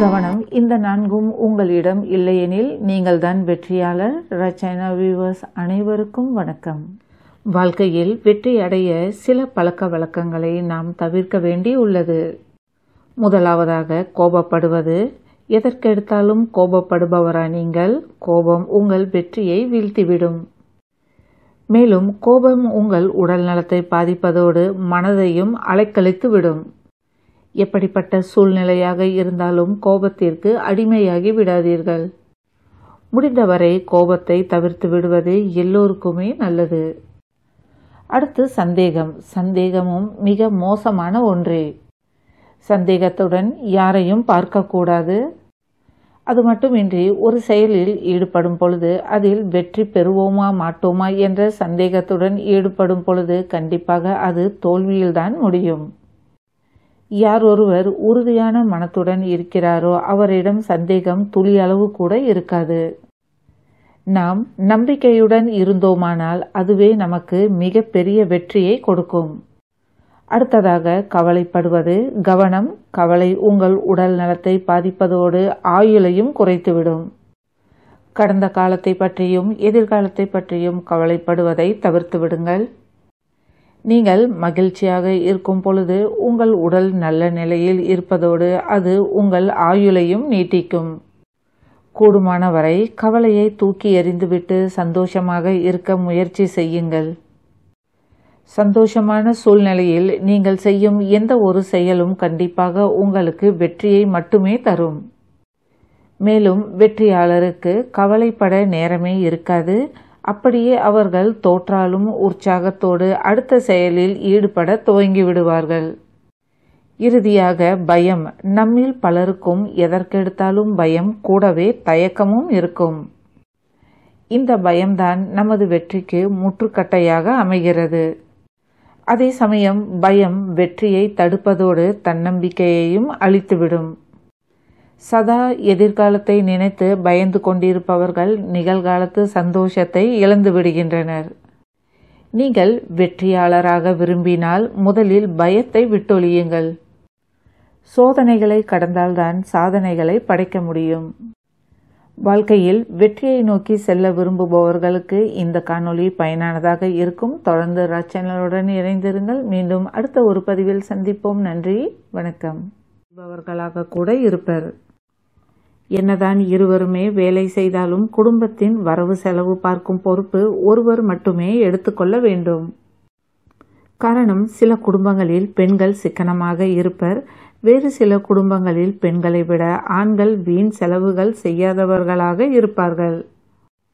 கவனம் இந்த நான்கும் உங்களிடம் இல்லையெனில் நீங்கள் தான் வெற்றியாளர். ரச்சனா வியூவர்ஸ் அனைவருக்கும் வணக்கம். வாழ்க்கையில் வெற்றி அடைய சில பழக்க வழக்கங்களை நாம் தவிர்க்க வேண்டி உள்ளது முதலாவதாக கோபப்படுவது எதற்கெடுத்தாலும் கோபப்படுபவரா நீங்கள்? கோபம் உங்கள் வெற்றியை வீழ்த்திவிடும். மேலும் கோபம் உங்கள் உடல் நலத்தை பாதிப்பதோடு மனதையும் அலைக்கழித்து விடும் எப்படிப்பட்ட சூழ்நிலையாக இருந்தாலும் கோபத்திற்கு அடிமையாகி விடாதீர்கள். முடிந்தவரை கோபத்தை தவிர்த்து விடுவது எல்லோருக்குமே நல்லது. அடுத்து சந்தேகம். சந்தேகமும் மிக மோசமான ஒன்றே. சந்தேகத்துடன் யாரையும் பார்க்கக்கூடாது. அது மட்டுமின்றி ஒரு செயலில் ஈடுபடும் பொழுது அதில் வெற்றி பெறுவோமா மாட்டோமா என்ற சந்தேகத்துடன் ஈடுபடும் பொழுது கண்டிப்பாக அது தோல்வியில்தான் முடியும். யார் ஒருவர் உறுதியான மனத்துடன் இருக்கிறாரோ அவரிடம் சந்தேகம் துளி அளவு கூட இருக்காது. நாம் நம்பிக்கையுடன் இருந்தோமானால் அதுவே நமக்கு மிகப்பெரிய வெற்றியை கொடுக்கும். அடுத்ததாக கவலைப்படுவது கவனம் கவலை உங்கள் உடல் நலத்தை பாதிப்பதோடு ஆயுளையும் குறைத்துவிடும். கடந்த காலத்தை பற்றியும் எதிர்காலத்தை பற்றியும் கவலைப்படுவதை தவிர்த்து விடுங்கள். நீங்கள் மகிழ்ச்சியாக இருக்கும் பொழுது உங்கள் உடல் நல்ல நிலையில் இருப்பதோடு அது உங்கள் ஆயுளையும் நீட்டிக்கும். கூடுமான வரை கவலையை தூக்கி எறிந்துவிட்டு சந்தோஷமாக இருக்க முயற்சி செய்யுங்கள். சந்தோஷமான சூழ்நிலையில் நீங்கள் செய்யும் எந்த ஒரு செயலும் கண்டிப்பாக உங்களுக்கு வெற்றியை மட்டுமே தரும். மேலும் வெற்றியாளருக்கு கவலைப்பட நேரமே இருக்காது. அப்படியே அவர்கள் தோற்றாலும் உற்சாகத்தோடு அடுத்த செயலில் ஈடுபட துவங்கி விடுவார்கள். இறுதியாக பயம். நம்மில் பலருக்கும் எதற்கெடுத்தாலும் பயம் கூடவே தயக்கமும் இருக்கும். இந்த பயம்தான் நமது வெற்றிக்கு முற்றுக்கட்டையாக அமைகிறது. அதே சமயம் பயம் வெற்றியை தடுப்பதோடு தன்னம்பிக்கையையும் அழித்துவிடும். சதா எதிர்காலத்தை நினைத்து பயந்து கொண்டிருப்பவர்கள் நிகழ்காலத்து சந்தோஷத்தை இழந்து விடுகின்றனர். நீங்கள் வெற்றியாளராக விரும்பினால் முதலில் பயத்தை விட்டொழியுங்கள். சோதனைகளை கடந்தால்தான் சாதனைகளை படைக்க முடியும். வாழ்க்கையில் வெற்றியை நோக்கி செல்ல விரும்புபவர்களுக்கு இந்த காணொளி பயனானதாக இருக்கும். தொடர்ந்து ரச்சனலுடன் இணைந்திருங்கள். மீண்டும் அடுத்த ஒரு பதிவில் சந்திப்போம். நன்றி. வணக்கம். என்பவர்களாக கூட இருப்பர். என்னதான் இருவருமே வேலை செய்தாலும் குடும்பத்தின் வரவு செலவு பார்க்கும் பொறுப்பு ஒருவர் மட்டுமே எடுத்துக்கொள்ள வேண்டும். காரணம் சில குடும்பங்களில் பெண்கள் சிக்கனமாக இருப்பர். வேறு சில குடும்பங்களில் பெண்களை விட ஆண்கள் வீண் செலவுகள் செய்யாதவர்களாக இருப்பார்கள்.